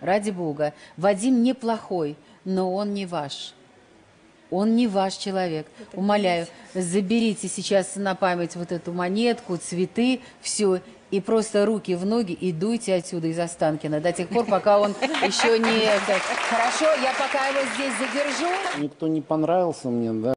Ради бога, Вадим неплохой, но он не ваш. Он не ваш человек. Умоляю, заберите сейчас на память вот эту монетку, цветы, все, и просто руки в ноги и дуйте отсюда из Останкина до тех пор, пока он еще не... Хорошо, я пока его здесь задержу. Никто не понравился мне, да.